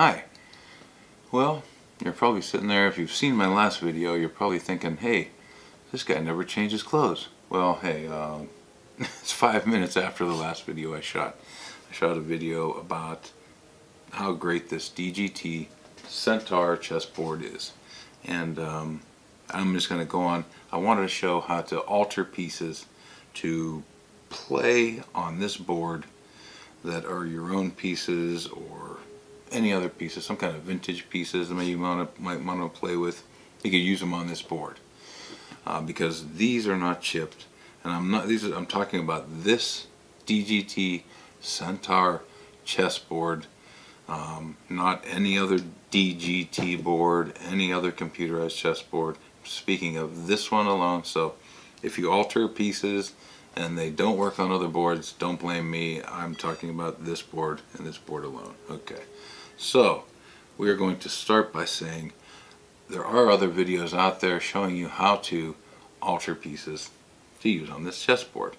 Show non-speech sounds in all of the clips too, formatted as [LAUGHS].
Hi. Well, you're probably sitting there, if you've seen my last video, you're probably thinking, hey, this guy never changes clothes. Well, hey, um, [LAUGHS] it's five minutes after the last video I shot. I shot a video about how great this DGT Centaur chessboard is. And um, I'm just going to go on. I wanted to show how to alter pieces to play on this board that are your own pieces or any other pieces, some kind of vintage pieces that maybe you wanna, might want to play with, you could use them on this board. Uh, because these are not chipped, and I'm not. These are, I'm talking about this DGT Centaur chessboard, um, not any other DGT board, any other computerized chessboard. Speaking of this one alone, so if you alter pieces and they don't work on other boards, don't blame me. I'm talking about this board and this board alone. Okay. So, we are going to start by saying there are other videos out there showing you how to alter pieces to use on this chessboard.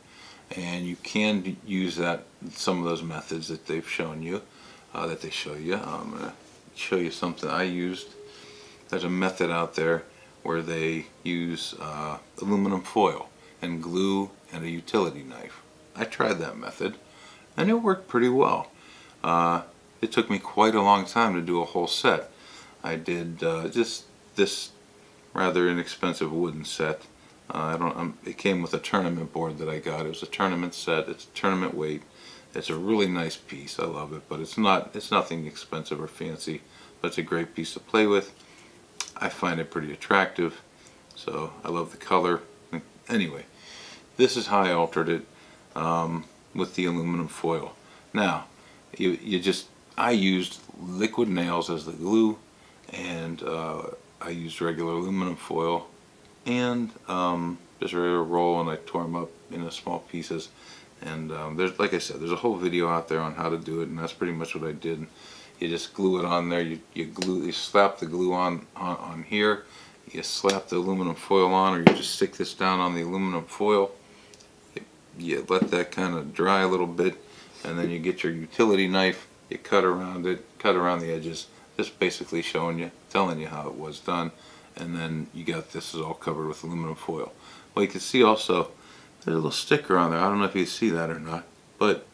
And you can use that some of those methods that they've shown you, uh, that they show you. I'm going to show you something I used. There's a method out there where they use uh, aluminum foil and glue and a utility knife. I tried that method and it worked pretty well. Uh, it took me quite a long time to do a whole set. I did uh, just this rather inexpensive wooden set. Uh, I don't. Um, it came with a tournament board that I got. It was a tournament set. It's tournament weight. It's a really nice piece. I love it, but it's not. It's nothing expensive or fancy, but it's a great piece to play with. I find it pretty attractive, so I love the color. Anyway, this is how I altered it um, with the aluminum foil. Now, you you just I used liquid nails as the glue and uh, I used regular aluminum foil and um, just a roll and I tore them up into small pieces. And um, there's like I said there's a whole video out there on how to do it and that's pretty much what I did. You just glue it on there. You, you glue you slap the glue on, on on here. You slap the aluminum foil on or you just stick this down on the aluminum foil. You, you let that kind of dry a little bit and then you get your utility knife you cut around it, cut around the edges, just basically showing you, telling you how it was done, and then you got this is all covered with aluminum foil. Well, you can see also, there's a little sticker on there, I don't know if you see that or not, but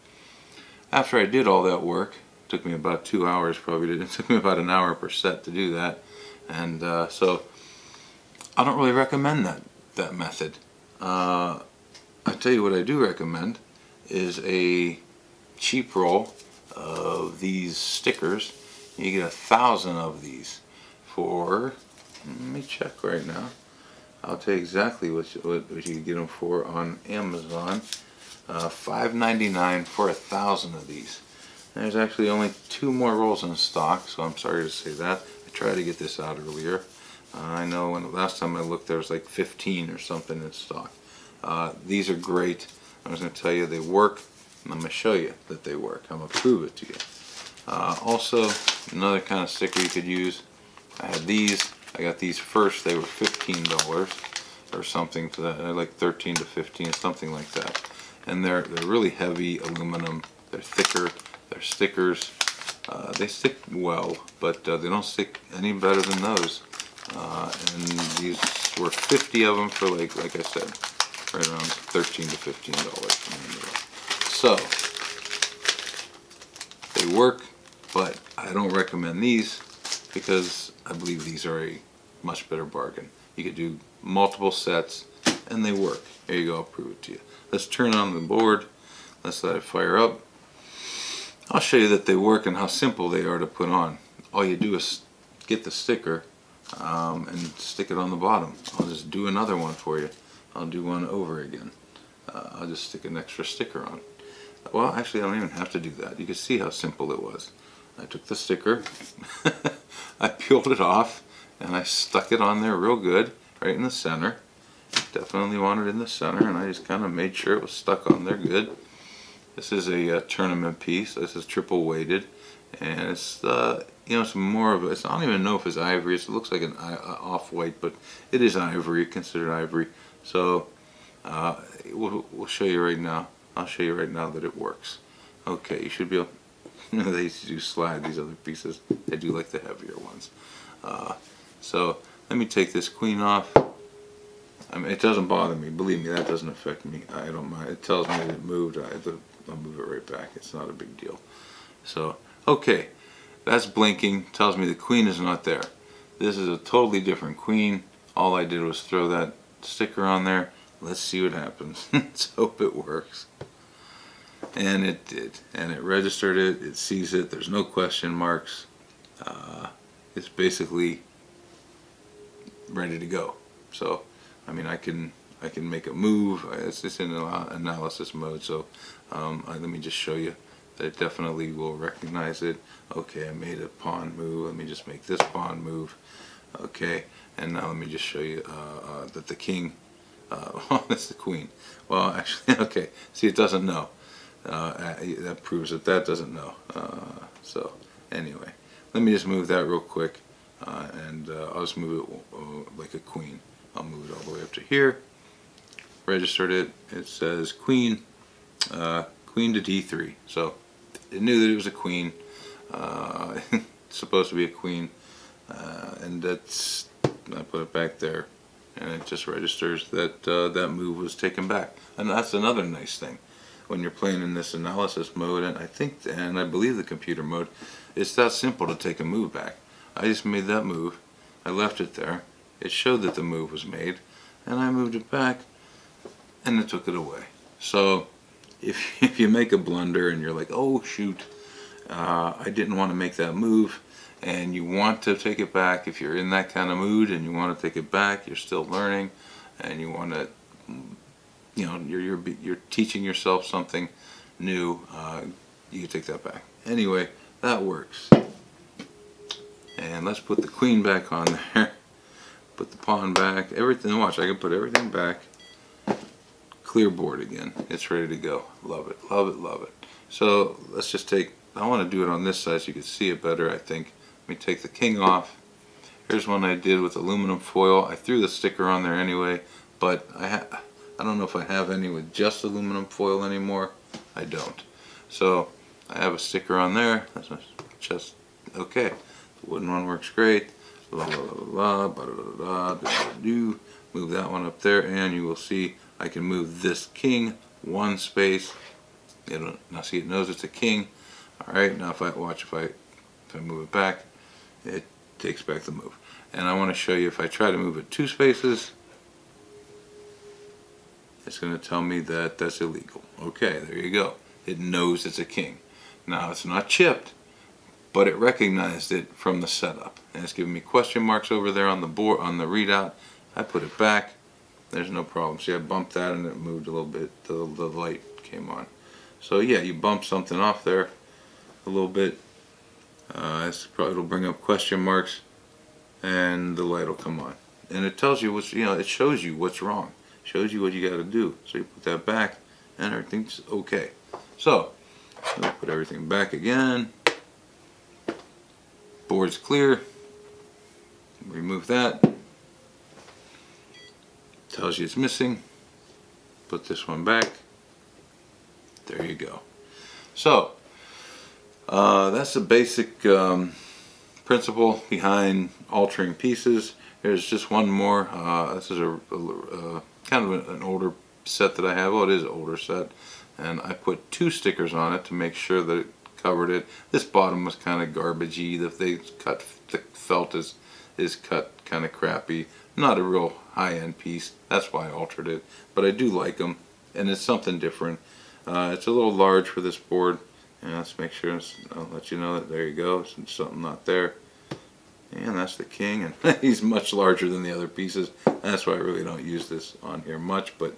after I did all that work, took me about two hours probably, it [LAUGHS] took me about an hour per set to do that, and uh, so I don't really recommend that, that method. Uh, I tell you what I do recommend is a cheap roll of these stickers. You get a thousand of these for, let me check right now. I'll tell you exactly what you, what, what you get them for on Amazon. Uh, $5.99 for a thousand of these. There's actually only two more rolls in stock, so I'm sorry to say that. I tried to get this out earlier. Uh, I know when the last time I looked there was like 15 or something in stock. Uh, these are great. I was going to tell you they work. I'm going to show you that they work. I'm going to prove it to you. Uh, also, another kind of sticker you could use. I had these. I got these first. They were $15 or something to that. Like 13 to 15, something like that. And they're they're really heavy aluminum. They're thicker. They're stickers. Uh, they stick well, but uh, they don't stick any better than those. Uh, and these were 50 of them for like like I said, right around 13 to 15 dollars. So, they work, but I don't recommend these because I believe these are a much better bargain. You could do multiple sets and they work. Here you go, I'll prove it to you. Let's turn on the board. Let's let it fire up. I'll show you that they work and how simple they are to put on. All you do is get the sticker um, and stick it on the bottom. I'll just do another one for you. I'll do one over again. Uh, I'll just stick an extra sticker on. Well, actually, I don't even have to do that. You can see how simple it was. I took the sticker, [LAUGHS] I peeled it off, and I stuck it on there real good, right in the center. Definitely wanted in the center, and I just kind of made sure it was stuck on there good. This is a uh, tournament piece. This is triple weighted, and it's uh, you know it's more of a, it's, I don't even know if it's ivory. It looks like an uh, off-white, but it is ivory, considered ivory. So uh, we'll, we'll show you right now. I'll show you right now that it works. Okay, you should be able, [LAUGHS] they used to do slide these other pieces. I do like the heavier ones. Uh, so let me take this queen off. I mean, it doesn't bother me. Believe me, that doesn't affect me. I don't mind. It tells me that it moved. I, I'll move it right back. It's not a big deal. So, okay. That's blinking. Tells me the queen is not there. This is a totally different queen. All I did was throw that sticker on there. Let's see what happens. [LAUGHS] Let's hope it works. And it did. And it registered it. It sees it. There's no question marks. Uh, it's basically ready to go. So, I mean, I can I can make a move. It's just in analysis mode. So, um, let me just show you that it definitely will recognize it. Okay, I made a pawn move. Let me just make this pawn move. Okay, and now let me just show you uh, uh, that the king. Uh, [LAUGHS] oh, that's the queen. Well, actually, [LAUGHS] okay. See, it doesn't know. Uh, that proves that that doesn't know. Uh, so, anyway, let me just move that real quick. Uh, and uh, I'll just move it uh, like a queen. I'll move it all the way up to here. Registered it. It says queen, uh, queen to d3. So it knew that it was a queen. [LAUGHS] Supposed to be a queen, and that's I put it back there, and it just registers that that move was taken back. And that's another nice thing when you're playing in this analysis mode, and I think, and I believe the computer mode, it's that simple to take a move back. I just made that move. I left it there. It showed that the move was made. And I moved it back and it took it away. So if, [LAUGHS] if you make a blunder and you're like, oh shoot, uh, I didn't want to make that move and you want to take it back, if you're in that kind of mood and you want to take it back, you're still learning and you want to, you know, you're, you're, you're teaching yourself something new, uh, you can take that back. Anyway, that works. And let's put the queen back on there. [LAUGHS] Put the pawn back. Everything, watch, I can put everything back. Clear board again. It's ready to go. Love it, love it, love it. So let's just take, I want to do it on this side so you can see it better, I think. Let me take the king off. Here's one I did with aluminum foil. I threw the sticker on there anyway, but I, I don't know if I have any with just aluminum foil anymore. I don't. So I have a sticker on there. That's just okay. The wooden one works great. La la la la, da, do. Move that one up there, and you will see I can move this king one space. It'll, now see, it knows it's a king. All right, now if I watch, if I if I move it back, it takes back the move. And I want to show you if I try to move it two spaces, it's going to tell me that that's illegal. Okay, there you go. It knows it's a king. Now it's not chipped, but it recognized it from the setup. And it's giving me question marks over there on the board, on the readout. I put it back. There's no problem. See, I bumped that and it moved a little bit. The, the light came on. So yeah, you bump something off there a little bit. Uh, probably, it'll bring up question marks and the light will come on. And it tells you what's, you know, it shows you what's wrong. Shows you what you got to do. So you put that back and everything's okay. So, put everything back again board's clear. Remove that. Tells you it's missing. Put this one back. There you go. So, uh, that's the basic um, principle behind altering pieces. There's just one more. Uh, this is a, a, a kind of an older set that I have. Oh, it is an older set. And I put two stickers on it to make sure that it covered it. This bottom was kind of garbagey. The they cut the felt is is cut kind of crappy. Not a real high-end piece. That's why I altered it. But I do like them, and it's something different. Uh, it's a little large for this board. And let's make sure I'll let you know that there you go. It's something not there. And that's the king, and [LAUGHS] he's much larger than the other pieces. That's why I really don't use this on here much, but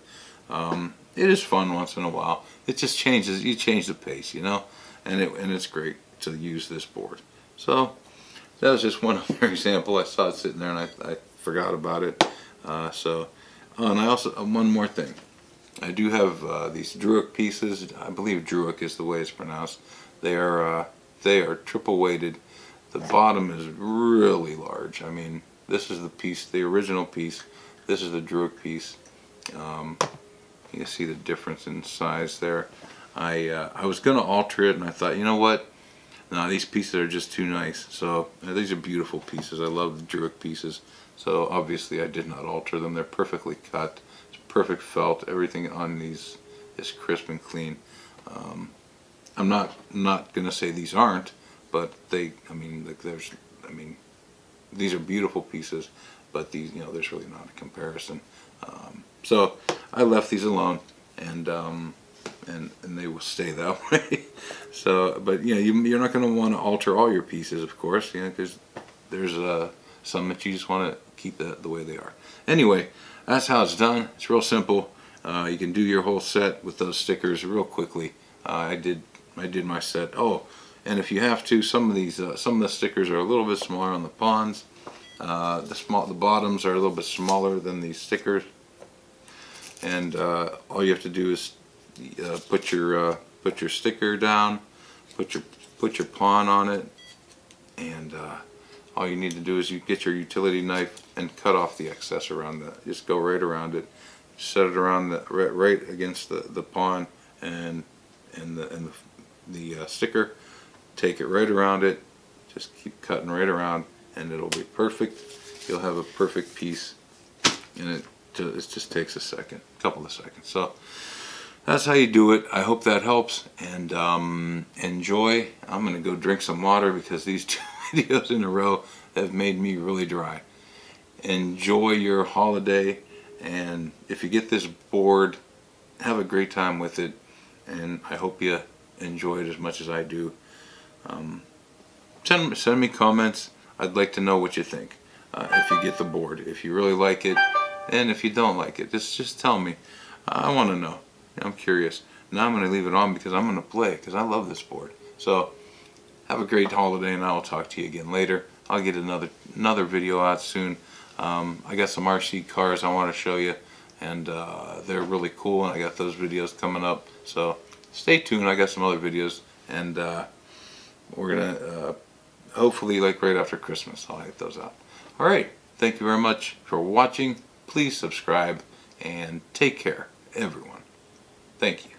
um, it is fun once in a while. It just changes, you change the pace, you know? and it and it's great to use this board. So that was just [LAUGHS] one other example. I saw it sitting there and I, I forgot about it. Uh, so oh, and I also uh, one more thing. I do have uh, these Drueke pieces. I believe Drueke is the way it's pronounced. They are uh, they are triple weighted. The bottom is really large. I mean, this is the piece, the original piece. This is the Drueke piece. Um, you see the difference in size there. I uh, I was going to alter it, and I thought, you know what? no, these pieces are just too nice. So uh, these are beautiful pieces. I love the Jurek pieces. So obviously I did not alter them. They're perfectly cut. It's perfect felt. Everything on these is crisp and clean. Um, I'm not not gonna say these aren't, but they. I mean, like there's. I mean, these are beautiful pieces, but these. You know, there's really not a comparison. Um, so I left these alone, and um, and and they will stay that [LAUGHS] way. so, but yeah, you, you're not going to want to alter all your pieces, of course, you know, because there's uh, some that you just want to keep the, the way they are. Anyway, that's how it's done. It's real simple. Uh, you can do your whole set with those stickers real quickly. Uh, I did I did my set. Oh, and if you have to, some of these uh, some of the stickers are a little bit smaller on the pawns. Uh, the small the bottoms are a little bit smaller than these stickers, and uh, all you have to do is uh, put your uh, put your sticker down, put your put your pawn on it, and uh, all you need to do is you get your utility knife and cut off the excess around that. Just go right around it, set it around the right, right against the the pawn and and the and the, the sticker. Take it right around it. Just keep cutting right around, and it'll be perfect. You'll have a perfect piece, and it it just takes a second, a couple of seconds. So that's how you do it. I hope that helps and um, enjoy. I'm gonna go drink some water because these [LAUGHS] two videos in a row have made me really dry. Enjoy your holiday and if you get this board, have a great time with it and I hope you enjoy it as much as I do. Um, send, send me comments. I'd like to know what you think uh, if you get the board. If you really like it and if you don't like it, just, just tell me. I want to know. I'm curious. Now I'm going to leave it on because I'm going to play because I love this board. So have a great holiday and I'll talk to you again later. I'll get another another video out soon. Um, I got some RC cars I want to show you and uh, they're really cool and I got those videos coming up. So stay tuned. I got some other videos and uh, we're to uh, hopefully like right after Christmas I'll get those out. Alright, thank you very much for watching. Please subscribe and take care everyone. Thank you.